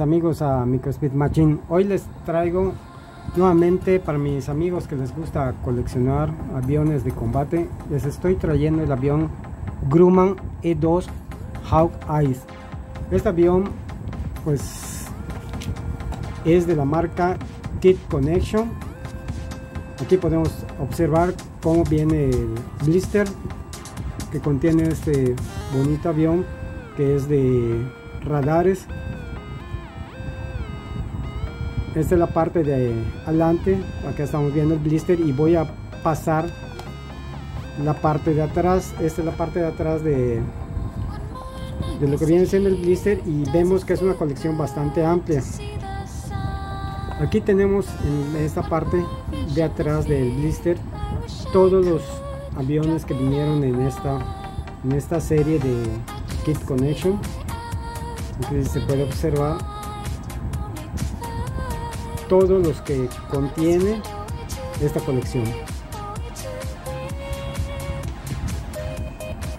amigos a Microspeed Machine. Hoy les traigo nuevamente para mis amigos que les gusta coleccionar aviones de combate. Les estoy trayendo el avión Grumman E2 Hawk Eyes. Este avión pues es de la marca Kit Connection. Aquí podemos observar cómo viene el blister que contiene este bonito avión que es de radares esta es la parte de adelante. Acá estamos viendo el blister y voy a pasar la parte de atrás. Esta es la parte de atrás de lo que viene siendo el blister y vemos que es una colección bastante amplia. Aquí tenemos en esta parte de atrás del blister todos los aviones que vinieron en esta en esta serie de kit connection. Aquí se puede observar todos los que contiene esta colección.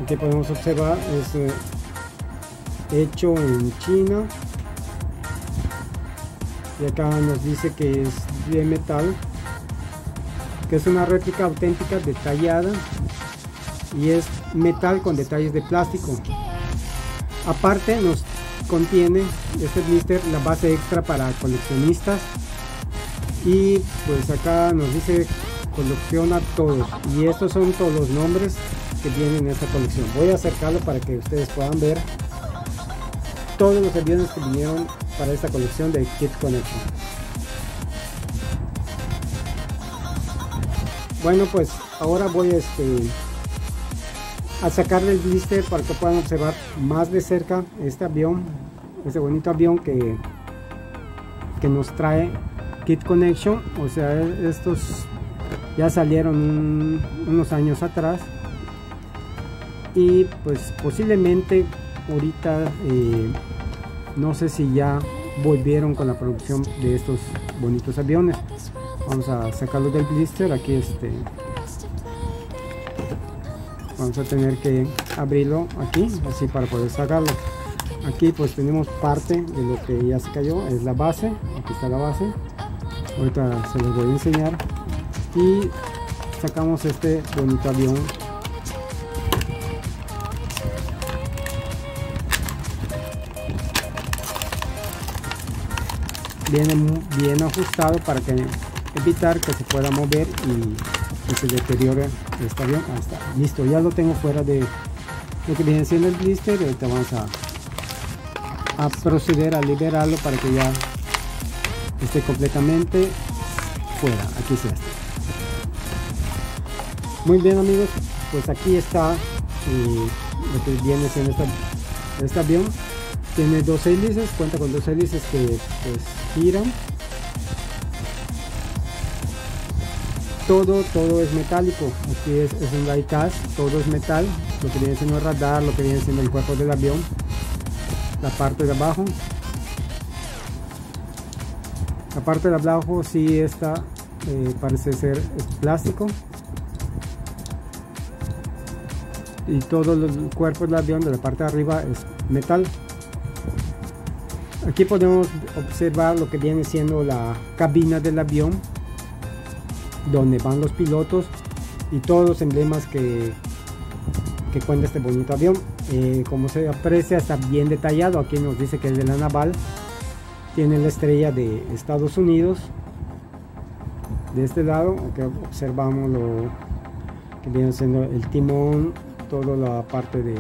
Aquí podemos observar es eh, hecho en China. Y acá nos dice que es de metal que es una réplica auténtica detallada y es metal con detalles de plástico. Aparte nos contiene este blister la base extra para coleccionistas y pues acá nos dice colecciona todos. Y estos son todos los nombres que vienen en esta colección. Voy a acercarlo para que ustedes puedan ver todos los aviones que vinieron para esta colección de Kit Connection. Bueno pues ahora voy a este a sacarle el blister para que puedan observar más de cerca este avión este bonito avión que que nos trae Kit Connection, o sea, estos ya salieron unos años atrás. Y pues posiblemente ahorita eh, no sé si ya volvieron con la producción de estos bonitos aviones. Vamos a sacarlo del blister aquí este vamos a tener que abrirlo aquí así para poder sacarlo. Aquí pues tenemos parte de lo que ya se cayó es la base aquí está la base ahorita se los voy a enseñar. Y sacamos este bonito avión. Viene bien ajustado para que evitar que se pueda mover y que se deteriore este avión. Está. Listo ya lo tengo fuera de lo que viene siendo el blister. Ahorita vamos a proceder a liberarlo para que ya esté completamente fuera. Aquí se está muy bien amigos. Pues aquí está eh, lo que viene siendo este avión. Tiene dos hélices cuenta con dos hélices que pues giran. Todo todo es metálico. Aquí es, es un diecast todo es metal. Lo que viene siendo el radar lo que viene siendo el cuerpo del avión. La parte de abajo la parte de abajo sí está eh, parece ser plástico. Y todo el cuerpo del avión de la parte de arriba es metal. Aquí podemos observar lo que viene siendo la cabina del avión donde van los pilotos y todos los emblemas que, que cuenta este bonito avión. Eh, como se aprecia está bien detallado. Aquí nos dice que es de la naval tiene la estrella de Estados Unidos. De este lado observamos lo que viene siendo el timón toda la parte de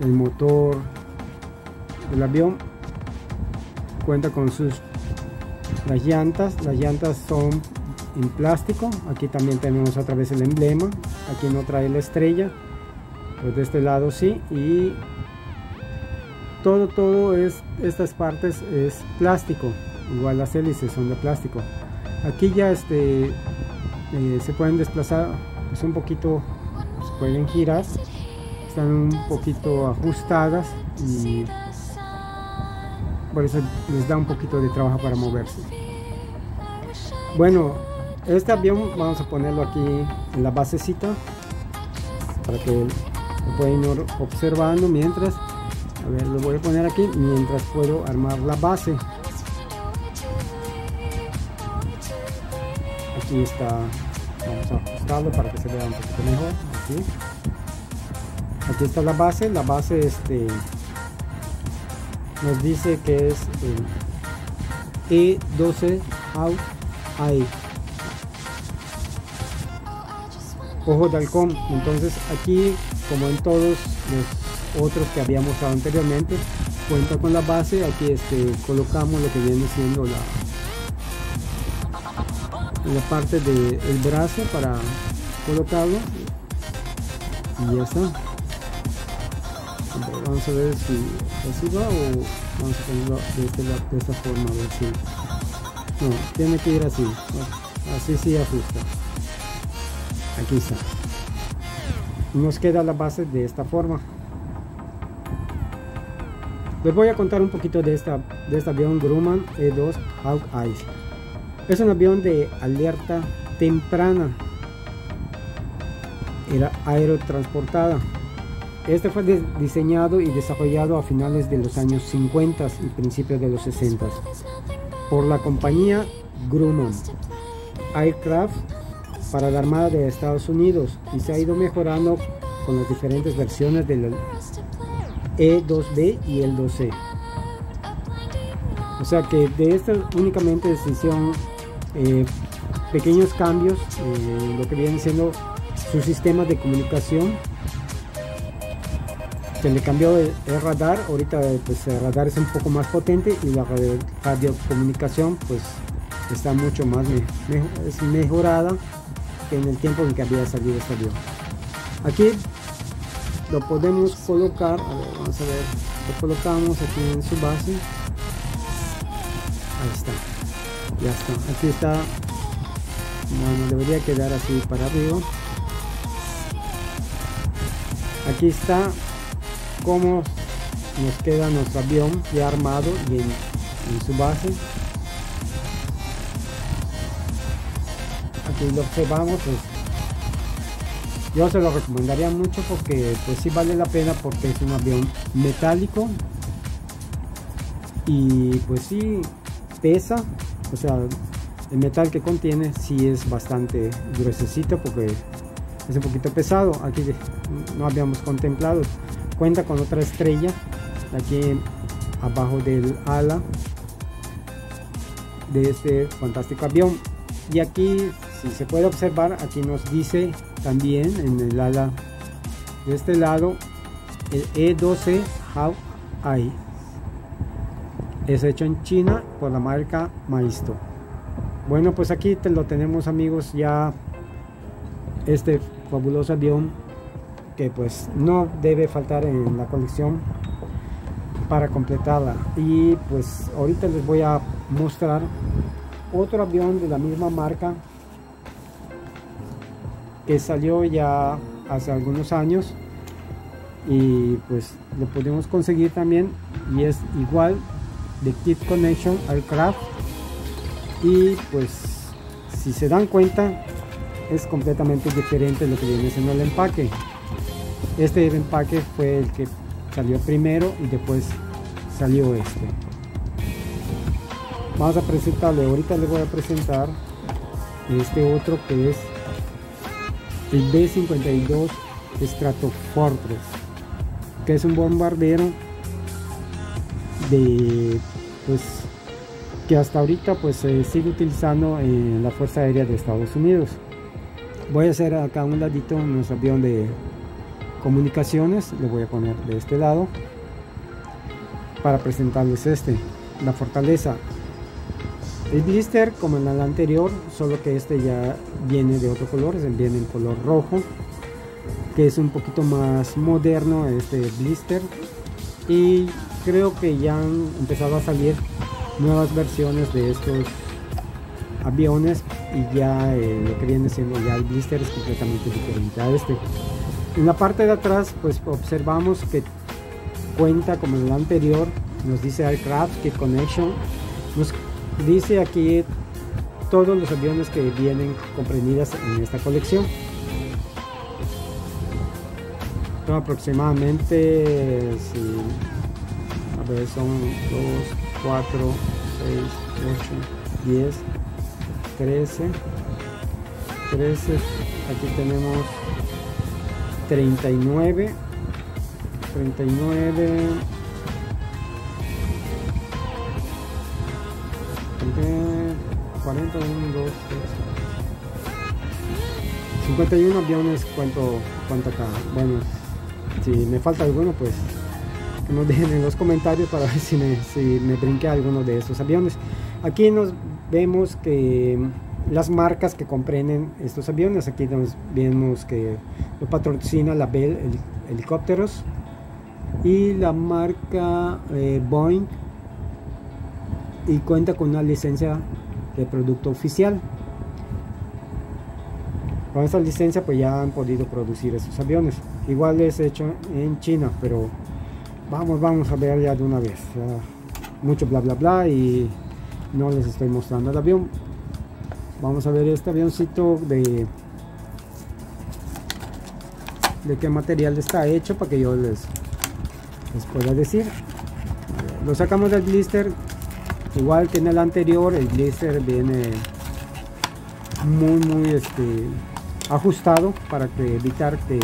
el motor del avión. Cuenta con sus las llantas. Las llantas son en plástico. Aquí también tenemos otra vez el emblema. Aquí no trae la estrella. Pues de este lado sí. Y todo todo es estas partes es plástico igual las hélices son de plástico. Aquí ya este eh, se pueden desplazar pues un poquito se pueden girar están un poquito ajustadas y por eso les da un poquito de trabajo para moverse. Bueno este avión vamos a ponerlo aquí en la basecita para que lo pueden ir observando mientras a ver lo voy a poner aquí mientras puedo armar la base. Aquí está vamos a ajustarlo para que se vea un poquito mejor aquí, está la base la base este nos dice que es el E12 out ahí. Ojo de halcón entonces aquí como en todos los otros que habíamos mostrado anteriormente. Cuenta con la base aquí este colocamos lo que viene siendo la la parte del brazo para colocarlo. Y ya está. Vamos a ver si así va o vamos a ponerlo de, este, de esta forma a ver si no, tiene que ir así. Así sí ajusta. Aquí está. Nos queda la base de esta forma les voy a contar un poquito de esta de este avión Grumman E2 Hawkeye es un avión de alerta temprana. Era aerotransportada. Este fue diseñado y desarrollado a finales de los años 50 y principios de los 60 por la compañía Grumman Aircraft para la Armada de Estados Unidos y se ha ido mejorando con las diferentes versiones del E2B y el 2C. O sea que de esta únicamente se hicieron eh, pequeños cambios en lo que viene siendo su sistema de comunicación. Se le cambió el, radar, ahorita pues el radar es un poco más potente y la radio, radiocomunicación pues está mucho más es mejorada que en el tiempo en que había salido este avión. Aquí lo podemos colocar, vamos a ver, lo colocamos aquí en su base. Ahí está, ya está, aquí está, bueno, debería quedar así para arriba. Aquí está como nos queda nuestro avión ya armado y en su base aquí lo observamos pues yo se lo recomendaría mucho porque pues sí vale la pena porque es un avión metálico. Y pues sí pesa. O sea el metal que contiene sí es bastante gruesecito porque es un poquito pesado. Aquí no habíamos contemplado. Cuenta con otra estrella aquí abajo del ala de este fantástico avión. Y aquí si se puede observar aquí nos dice también en el ala de este lado el E12 How I es hecho en China por la marca Maisto. Bueno pues aquí te lo tenemos amigos ya este fabuloso avión que pues no debe faltar en la colección para completarla. Y pues ahorita les voy a mostrar otro avión de la misma marca que salió ya hace algunos años y pues lo pudimos conseguir también y es igual de Kit Connection Aircraft y pues si se dan cuenta es completamente diferente lo que viene siendo el empaque. Este empaque fue el que salió primero y después salió este. Vamos a presentarle ahorita les voy a presentar este otro que es el B-52 Stratofortress que es un bombardero de pues que hasta ahorita pues se sigue utilizando en la Fuerza Aérea de Estados Unidos. Voy a hacer acá un ladito nuestro avión de comunicaciones lo voy a poner de este lado para presentarles este la fortaleza el blister como en el anterior, solo que este ya viene de otro color, viene en color rojo, que es un poquito más moderno este blister. Y creo que ya han empezado a salir nuevas versiones de estos aviones y ya eh, lo que viene siendo ya el blister es completamente diferente a este. En la parte de atrás pues observamos que cuenta como en el anterior, nos dice Aircraft que Connection, nos Dice aquí todos los aviones que vienen comprendidas en esta colección. Son aproximadamente a ver son 2 4 6 8 10 13 13 aquí tenemos 39 39 40 1 2 3 51 aviones cuánto cuánto acá. Bueno si me falta alguno pues que nos dejen en los comentarios para ver si me, si brinqué alguno de estos aviones. Aquí nos vemos que las marcas que comprenden estos aviones. Aquí vemos que lo patrocina la Bell Helicópteros. Y la marca eh, Boeing y cuenta con una licencia de producto oficial. Con esta licencia pues ya han podido producir estos aviones. Igual es hecho en China, pero vamos, vamos a ver ya de una vez. mucho bla bla bla y no les estoy mostrando el avión vamos a ver este avioncito de de qué material está hecho para que yo les, les pueda decir lo sacamos del blister igual que en el anterior el blister viene muy muy este ajustado para que evitar que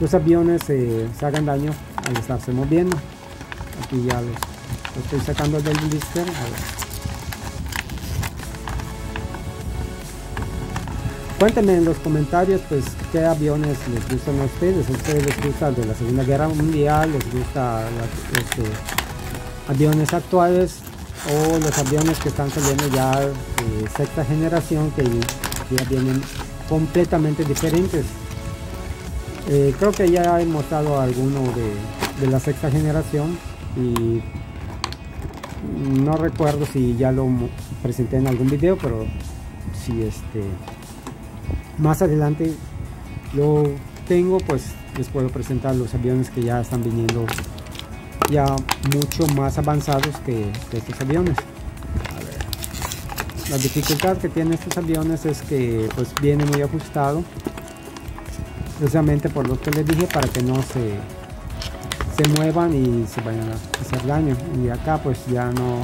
los aviones se hagan daño al estarse moviendo aquí ya los, estoy sacando del blister Cuéntenme en los comentarios pues qué aviones les gustan a ustedes. ¿A ustedes les gusta de la Segunda Guerra Mundial? ¿Les gusta los este, aviones actuales? ¿O los aviones que están saliendo ya de sexta generación que ya vienen completamente diferentes? Eh, creo que ya he mostrado alguno de, de la sexta generación y no recuerdo si ya lo presenté en algún video, pero si este más adelante lo tengo pues les puedo presentar los aviones que ya están viniendo ya mucho más avanzados que, estos aviones. La dificultad que tienen estos aviones es que pues viene muy ajustado precisamente por lo que les dije para que no se se muevan y se vayan a hacer daño. Y acá pues ya no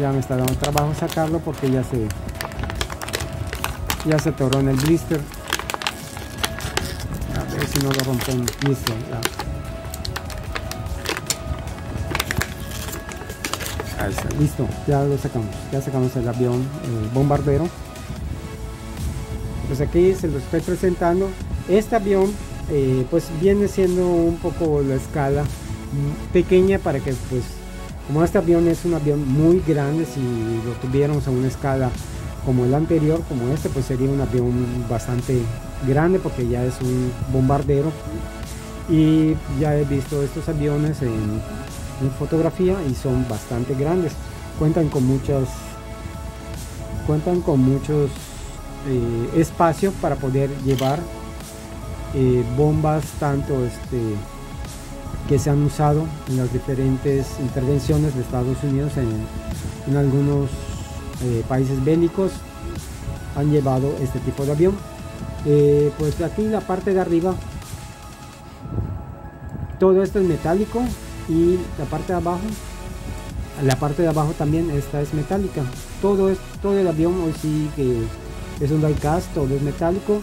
ya me está dando trabajo sacarlo porque ya se ya se atoró en el blister. A ver si no lo rompemos listo ya. Listo ya lo sacamos ya sacamos el avión bombardero. Pues aquí se lo estoy presentando. Este avión eh, pues viene siendo un poco la escala pequeña para que pues como este avión es un avión muy grande si lo tuviéramos a una escala como el anterior, como este, pues sería un avión bastante grande porque ya es un bombardero. Y ya he visto estos aviones en, fotografía y son bastante grandes. Cuentan con muchas, cuentan con muchos eh, espacios para poder llevar eh, bombas tanto este que se han usado en las diferentes intervenciones de Estados Unidos en, en algunos eh, países bélicos han llevado este tipo de avión. Eh, pues aquí en la parte de arriba todo esto es metálico y la parte de abajo la parte de abajo también esta es metálica. Todo es todo el avión hoy sí que es un diecast todo es metálico.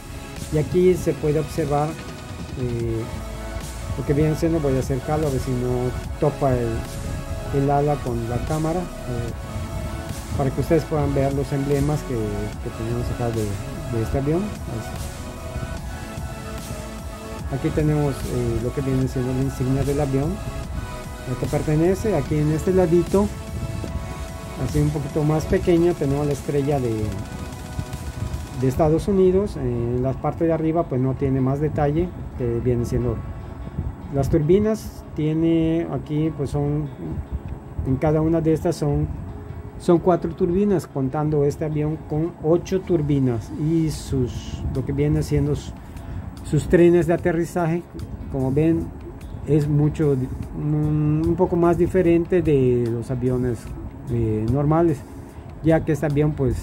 Y aquí se puede observar eh, lo que viene siendo voy a acercarlo a ver si no topa el, ala con la cámara para que ustedes puedan ver los emblemas que, tenemos acá de, este avión. Aquí tenemos eh, lo que viene siendo la insignia del avión a que pertenece aquí en este ladito así un poquito más pequeño tenemos la estrella de, de Estados Unidos en la parte de arriba pues no tiene más detalle que viene siendo las turbinas tiene aquí pues son en cada una de estas son son cuatro turbinas, contando este avión con ocho turbinas y sus lo que viene siendo sus, trenes de aterrizaje. Como ven, es mucho un, poco más diferente de los aviones eh, normales, ya que este avión pues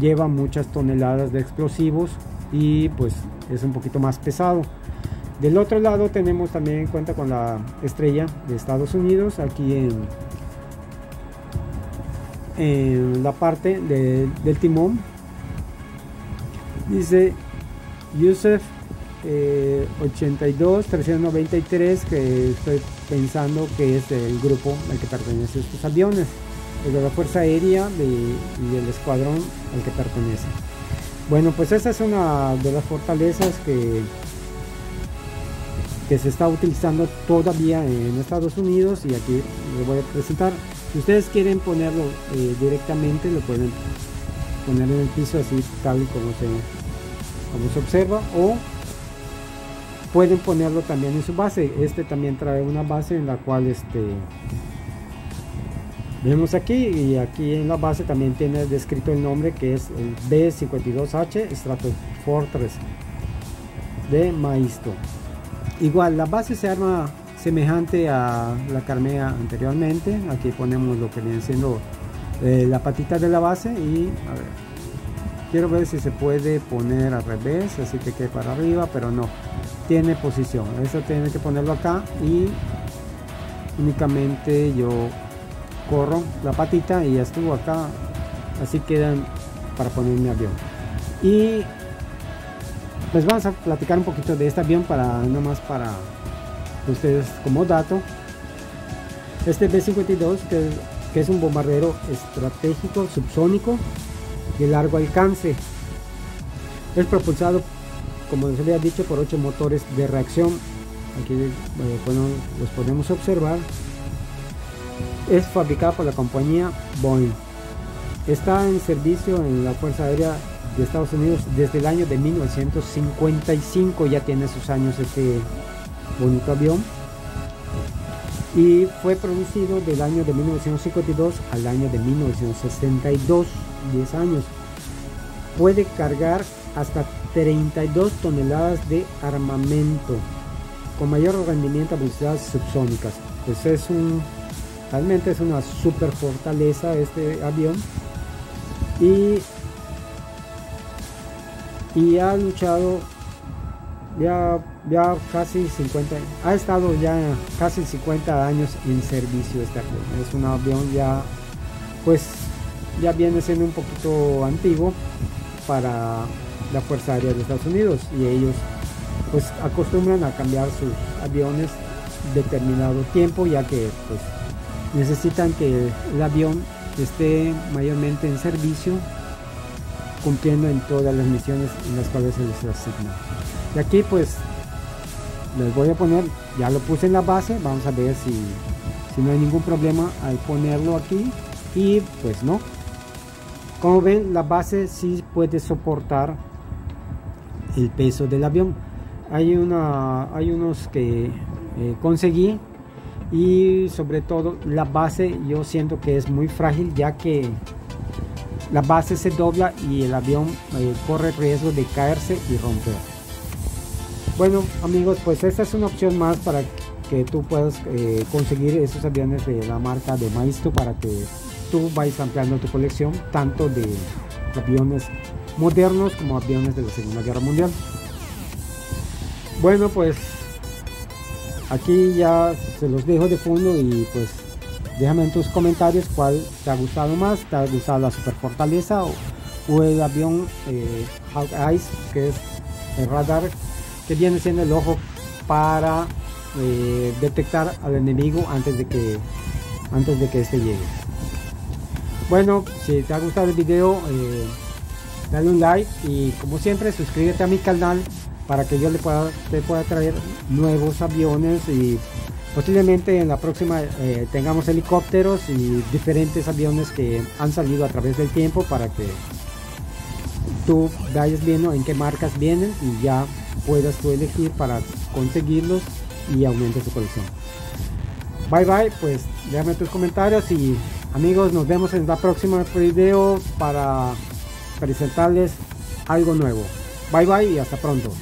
lleva muchas toneladas de explosivos y pues es un poquito más pesado. Del otro lado tenemos también cuenta con la estrella de Estados Unidos aquí en, en la parte del timón. Dice Yusef 82 eh, 393 que estoy pensando que es el grupo al que pertenecen estos aviones de la Fuerza Aérea y del escuadrón al que pertenece. Bueno, pues esa es una de las fortalezas que, que se está utilizando todavía en Estados Unidos y aquí les voy a presentar. Si ustedes quieren ponerlo eh, directamente, lo pueden poner en el piso así tal y como se, como se observa o pueden ponerlo también en su base. Este también trae una base en la cual este Vemos aquí y aquí en la base también tiene descrito el nombre que es el B52H Stratofortress de Maisto. Igual la base se arma semejante a la carmea anteriormente. Aquí ponemos lo que viene siendo eh, la patita de la base y a ver. Quiero ver si se puede poner al revés, así que quede para arriba, pero no. Tiene posición. Eso tiene que ponerlo acá y únicamente yo corro la patita y ya estuvo acá. Así quedan para poner mi avión. Y pues vamos a platicar un poquito de este avión para no más para ustedes como dato. Este B-52 que, que, es un bombardero estratégico subsónico de largo alcance. Es propulsado como les había dicho por ocho motores de reacción aquí eh, los podemos observar es fabricada por la compañía Boeing. Está en servicio en la Fuerza Aérea de Estados Unidos desde el año de 1955. Ya tiene sus años este bonito avión. Y fue producido del año de 1952 al año de 1962, 10 años. Puede cargar hasta 32 toneladas de armamento con mayor rendimiento a velocidades subsónicas. Pues es un Realmente es una super fortaleza este avión. Y, y ha luchado ya, ya casi 50, ha estado ya casi 50 años en servicio este avión. Es un avión ya, pues ya viene siendo un poquito antiguo para la Fuerza Aérea de Estados Unidos y ellos pues acostumbran a cambiar sus aviones determinado tiempo ya que pues necesitan que el avión esté mayormente en servicio cumpliendo en todas las misiones en las cuales se les asigna y aquí pues les voy a poner ya lo puse en la base vamos a ver si, si no hay ningún problema al ponerlo aquí y pues no como ven la base sí puede soportar el peso del avión. Hay una hay unos que eh, conseguí y sobre todo la base yo siento que es muy frágil ya que la base se dobla y el avión eh, corre riesgo de caerse y romper. Bueno amigos pues esta es una opción más para que tú puedas eh, conseguir esos aviones de la marca de Maisto para que tú vayas ampliando tu colección tanto de aviones modernos como aviones de la segunda guerra mundial. Bueno pues aquí ya se los dejo de fondo y pues déjame en tus comentarios cuál te ha gustado más, te ha gustado la super fortaleza o, el avión eh, Hawkeye que es el radar que viene siendo el ojo para eh, detectar al enemigo antes de que antes de que este llegue bueno si te ha gustado el video eh, dale un like y como siempre suscríbete a mi canal para que yo le pueda, te pueda traer nuevos aviones y posiblemente en la próxima eh, tengamos helicópteros y diferentes aviones que han salido a través del tiempo para que tú vayas viendo en qué marcas vienen y ya puedas tú elegir para conseguirlos y aumentes tu colección. Bye bye, pues déjame tus comentarios y Amigos, nos vemos en la próxima video para presentarles algo nuevo. Bye bye y hasta pronto.